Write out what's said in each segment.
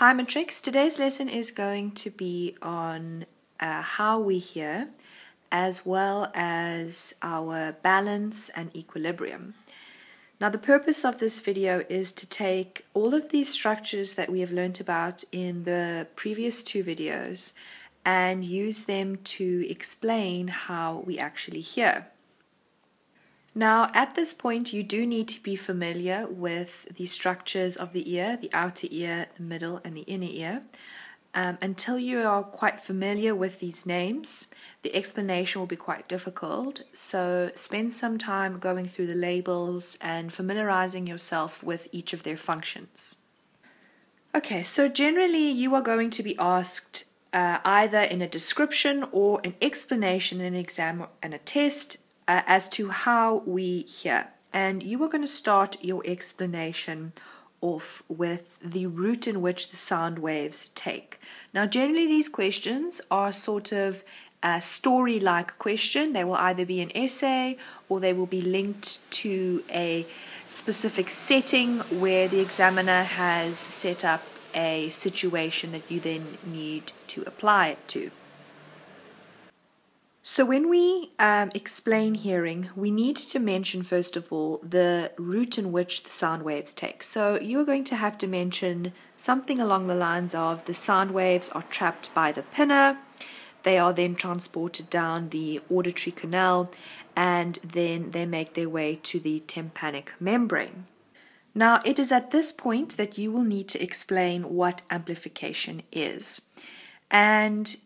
Hi Matric, today's lesson is going to be on uh, how we hear as well as our balance and equilibrium. Now the purpose of this video is to take all of these structures that we have learned about in the previous two videos and use them to explain how we actually hear. Now, at this point, you do need to be familiar with the structures of the ear, the outer ear, the middle, and the inner ear. Um, until you are quite familiar with these names, the explanation will be quite difficult. So, spend some time going through the labels and familiarizing yourself with each of their functions. Okay, so generally, you are going to be asked uh, either in a description or an explanation in an exam and a test uh, as to how we hear. And you are going to start your explanation off with the route in which the sound waves take. Now, generally, these questions are sort of a story like question. They will either be an essay or they will be linked to a specific setting where the examiner has set up a situation that you then need to apply it to. So, when we um, explain hearing, we need to mention, first of all, the route in which the sound waves take. So, you are going to have to mention something along the lines of the sound waves are trapped by the pinna, they are then transported down the auditory canal, and then they make their way to the tympanic membrane. Now, it is at this point that you will need to explain what amplification is. And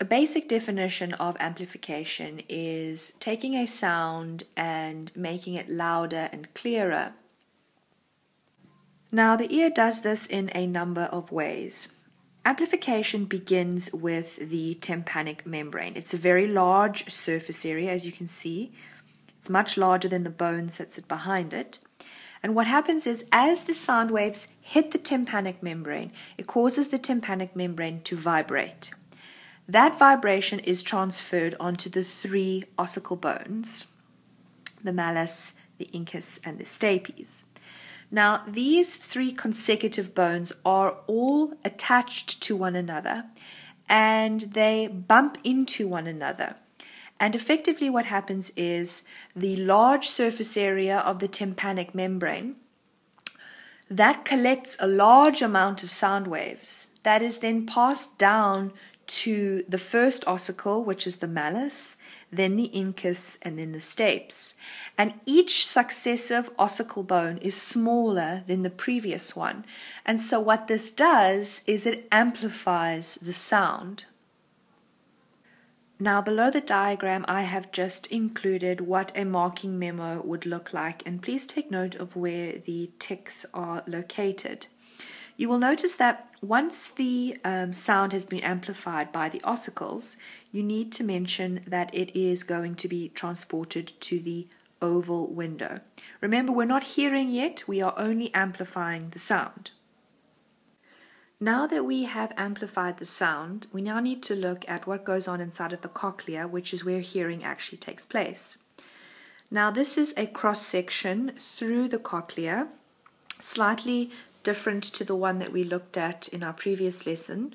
a basic definition of amplification is taking a sound and making it louder and clearer. Now, the ear does this in a number of ways. Amplification begins with the tympanic membrane. It's a very large surface area, as you can see. It's much larger than the bone that sits behind it. And what happens is, as the sound waves hit the tympanic membrane, it causes the tympanic membrane to vibrate. That vibration is transferred onto the three ossicle bones the malleus, the incus, and the stapes. Now, these three consecutive bones are all attached to one another and they bump into one another. And effectively, what happens is the large surface area of the tympanic membrane that collects a large amount of sound waves that is then passed down to the first ossicle, which is the malleus, then the incus, and then the stapes. And each successive ossicle bone is smaller than the previous one. And so, what this does is it amplifies the sound. Now, below the diagram, I have just included what a marking memo would look like, and please take note of where the ticks are located. You will notice that once the um, sound has been amplified by the ossicles, you need to mention that it is going to be transported to the oval window. Remember, we're not hearing yet, we are only amplifying the sound. Now that we have amplified the sound, we now need to look at what goes on inside of the cochlea, which is where hearing actually takes place. Now, this is a cross section through the cochlea, slightly different to the one that we looked at in our previous lesson.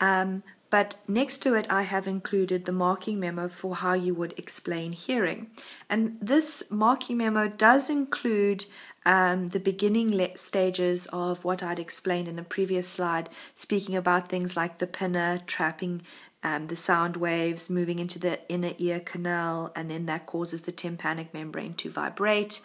Um, but next to it, I have included the marking memo for how you would explain hearing. And this marking memo does include um, the beginning stages of what I'd explained in the previous slide, speaking about things like the pinna trapping um, the sound waves, moving into the inner ear canal, and then that causes the tympanic membrane to vibrate.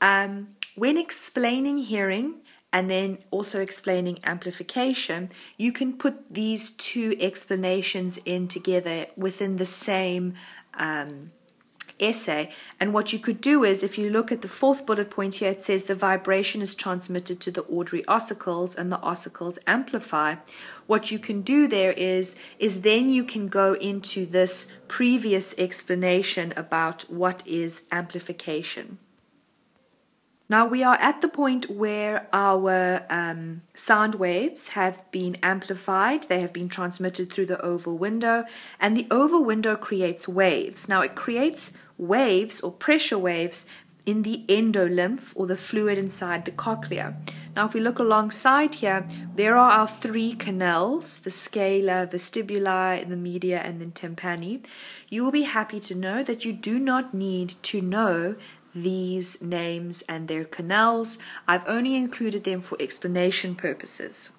Um, when explaining hearing, and then also explaining amplification, you can put these two explanations in together within the same um, essay. And what you could do is, if you look at the fourth bullet point here, it says the vibration is transmitted to the auditory ossicles and the ossicles amplify. What you can do there is, is then you can go into this previous explanation about what is amplification. Now we are at the point where our um, sound waves have been amplified, they have been transmitted through the oval window, and the oval window creates waves. Now it creates waves or pressure waves in the endolymph or the fluid inside the cochlea. Now, if we look alongside here, there are our three canals the scala, vestibuli, the media, and then tympani. You will be happy to know that you do not need to know these names and their canals. I've only included them for explanation purposes.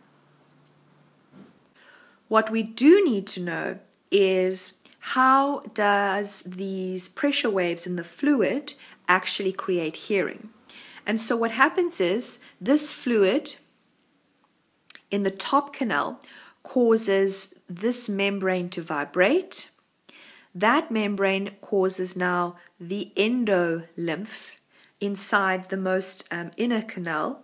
What we do need to know is how does these pressure waves in the fluid actually create hearing? And so what happens is this fluid in the top canal causes this membrane to vibrate. That membrane causes now the endolymph inside the most um, inner canal,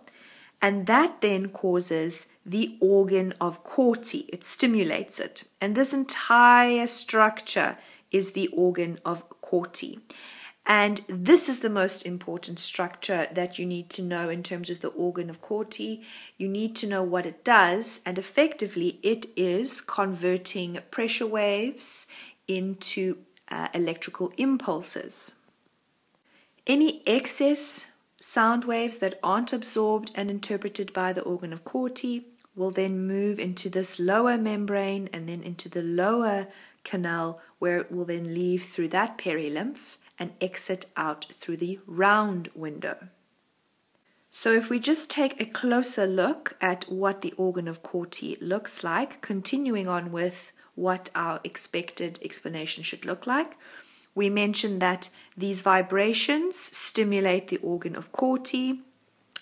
and that then causes the organ of Corti. It stimulates it. And this entire structure is the organ of Corti. And this is the most important structure that you need to know in terms of the organ of Corti. You need to know what it does, and effectively, it is converting pressure waves into uh, electrical impulses. Any excess sound waves that aren't absorbed and interpreted by the organ of Corti will then move into this lower membrane and then into the lower canal, where it will then leave through that perilymph and exit out through the round window. So if we just take a closer look at what the organ of Corti looks like, continuing on with what our expected explanation should look like, we mentioned that these vibrations stimulate the organ of Corti,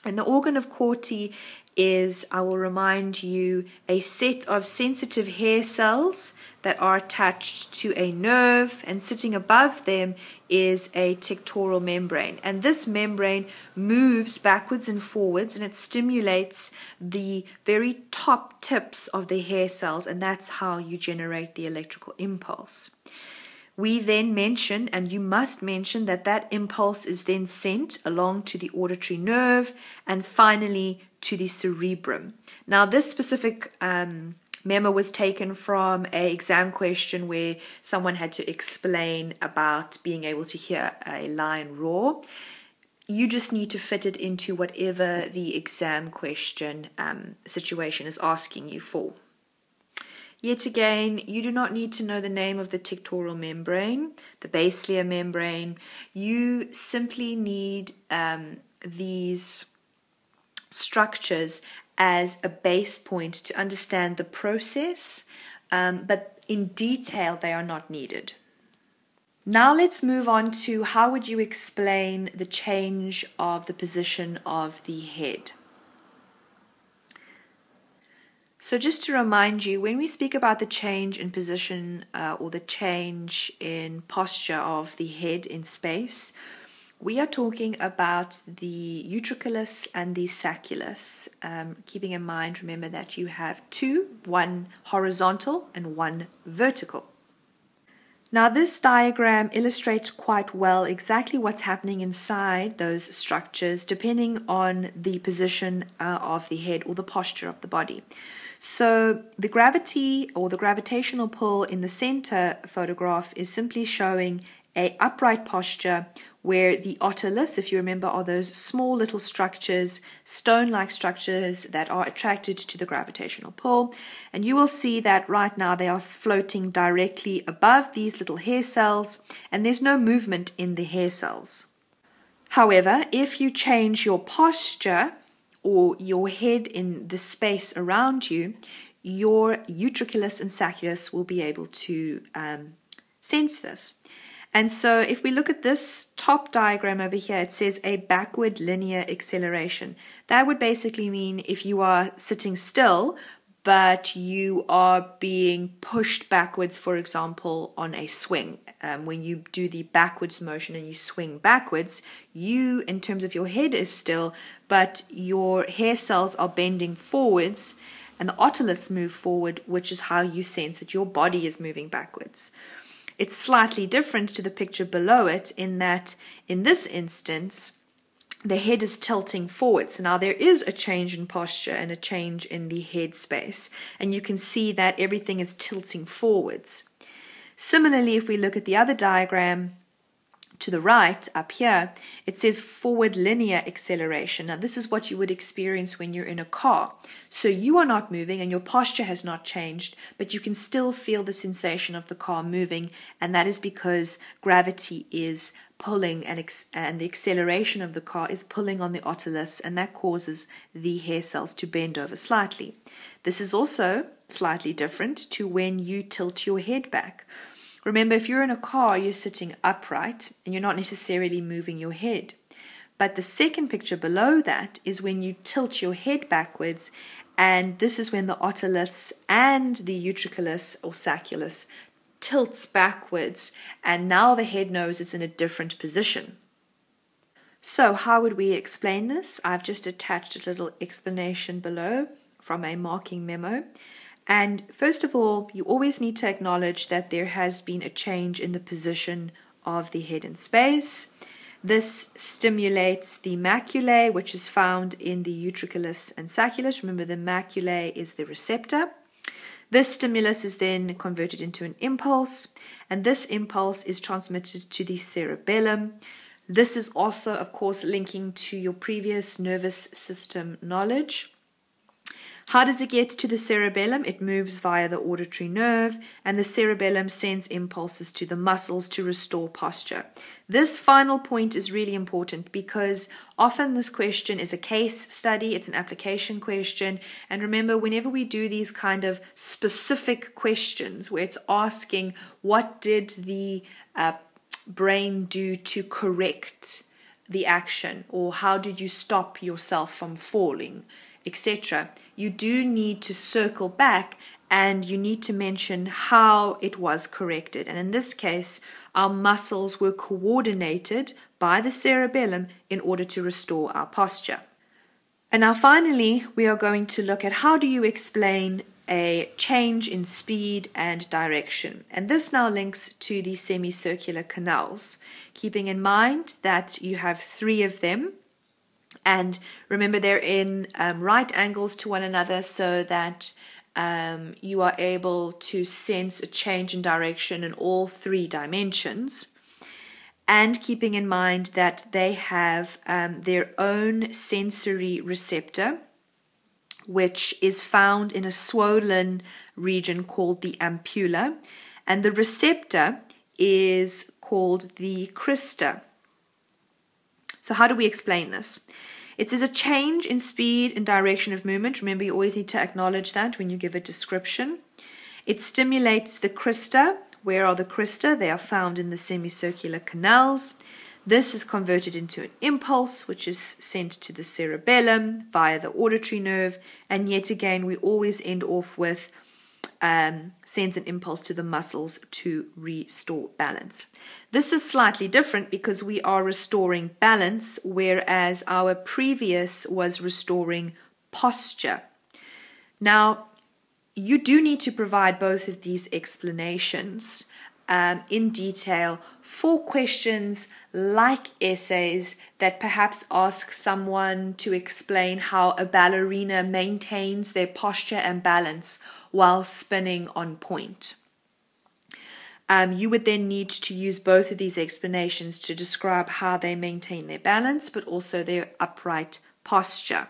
and the organ of Corti is, I will remind you, a set of sensitive hair cells that are attached to a nerve, and sitting above them is a tectorial membrane. And this membrane moves backwards and forwards and it stimulates the very top tips of the hair cells, and that's how you generate the electrical impulse. We then mention, and you must mention, that that impulse is then sent along to the auditory nerve and finally to the cerebrum. Now, this specific um, memo was taken from a exam question where someone had to explain about being able to hear a lion roar. You just need to fit it into whatever the exam question um, situation is asking you for. Yet again, you do not need to know the name of the tectorial membrane, the basilar membrane. You simply need um, these structures as a base point to understand the process, um, but in detail, they are not needed. Now let's move on to how would you explain the change of the position of the head. So, just to remind you, when we speak about the change in position uh, or the change in posture of the head in space, we are talking about the utriculus and the sacculus. Um, keeping in mind, remember that you have two one horizontal and one vertical. Now, this diagram illustrates quite well exactly what's happening inside those structures depending on the position uh, of the head or the posture of the body. So the gravity or the gravitational pull in the center photograph is simply showing a upright posture where the otoliths, if you remember, are those small little structures, stone-like structures that are attracted to the gravitational pull. And you will see that right now they are floating directly above these little hair cells and there's no movement in the hair cells. However, if you change your posture, or your head in the space around you, your utriculus and sacculus will be able to um, sense this. And so if we look at this top diagram over here, it says a backward linear acceleration. That would basically mean if you are sitting still, but you are being pushed backwards, for example, on a swing. Um, when you do the backwards motion and you swing backwards, you, in terms of your head, is still, but your hair cells are bending forwards and the otoliths move forward, which is how you sense that your body is moving backwards. It's slightly different to the picture below it in that, in this instance, the head is tilting forwards. Now there is a change in posture and a change in the head space, and you can see that everything is tilting forwards. Similarly, if we look at the other diagram, to the right up here, it says forward linear acceleration. Now, this is what you would experience when you're in a car. So you are not moving and your posture has not changed, but you can still feel the sensation of the car moving, and that is because gravity is pulling and, and the acceleration of the car is pulling on the otoliths, and that causes the hair cells to bend over slightly. This is also slightly different to when you tilt your head back. Remember, if you're in a car, you're sitting upright and you're not necessarily moving your head. But the second picture below that is when you tilt your head backwards, and this is when the otoliths and the utriculus or sacculus tilts backwards, and now the head knows it's in a different position. So, how would we explain this? I've just attached a little explanation below from a marking memo. And first of all, you always need to acknowledge that there has been a change in the position of the head in space. This stimulates the maculae, which is found in the utriculus and sacculus. Remember, the maculae is the receptor. This stimulus is then converted into an impulse, and this impulse is transmitted to the cerebellum. This is also, of course, linking to your previous nervous system knowledge. How does it get to the cerebellum? It moves via the auditory nerve, and the cerebellum sends impulses to the muscles to restore posture. This final point is really important because often this question is a case study, it's an application question. And remember, whenever we do these kind of specific questions where it's asking, what did the uh, brain do to correct the action, or how did you stop yourself from falling? Etc., you do need to circle back and you need to mention how it was corrected. And in this case, our muscles were coordinated by the cerebellum in order to restore our posture. And now, finally, we are going to look at how do you explain a change in speed and direction. And this now links to the semicircular canals, keeping in mind that you have three of them and remember, they're in um, right angles to one another so that um, you are able to sense a change in direction in all three dimensions. And keeping in mind that they have um, their own sensory receptor, which is found in a swollen region called the ampulla. And the receptor is called the crista. So, how do we explain this? It says a change in speed and direction of movement. Remember, you always need to acknowledge that when you give a description. It stimulates the crista. Where are the crista? They are found in the semicircular canals. This is converted into an impulse, which is sent to the cerebellum via the auditory nerve. And yet again, we always end off with um, sends an impulse to the muscles to restore balance. This is slightly different because we are restoring balance, whereas our previous was restoring posture. Now, you do need to provide both of these explanations um, in detail for questions like essays that perhaps ask someone to explain how a ballerina maintains their posture and balance while spinning on point. Um, you would then need to use both of these explanations to describe how they maintain their balance but also their upright posture.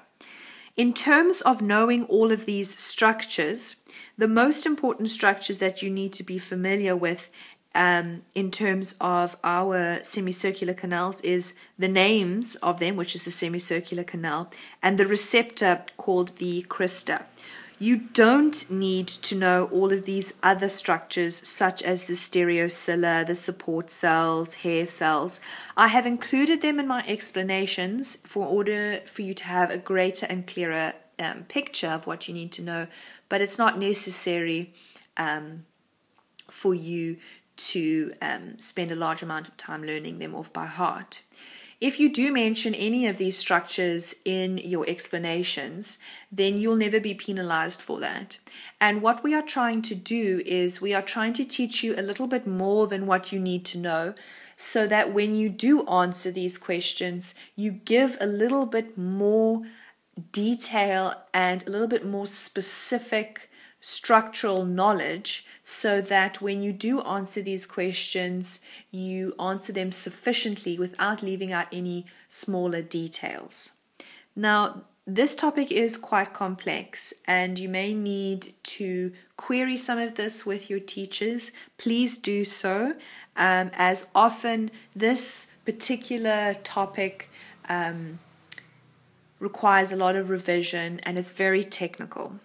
In terms of knowing all of these structures, the most important structures that you need to be familiar with um, in terms of our semicircular canals is the names of them, which is the semicircular canal, and the receptor called the crista. You don't need to know all of these other structures, such as the stereocilia, the support cells, hair cells. I have included them in my explanations for order for you to have a greater and clearer um, picture of what you need to know, but it's not necessary um, for you to um, spend a large amount of time learning them off by heart. If you do mention any of these structures in your explanations, then you'll never be penalized for that. And what we are trying to do is we are trying to teach you a little bit more than what you need to know so that when you do answer these questions, you give a little bit more detail and a little bit more specific structural knowledge so that when you do answer these questions, you answer them sufficiently without leaving out any smaller details. Now, this topic is quite complex, and you may need to query some of this with your teachers. Please do so, um, as often this particular topic um, requires a lot of revision and it's very technical.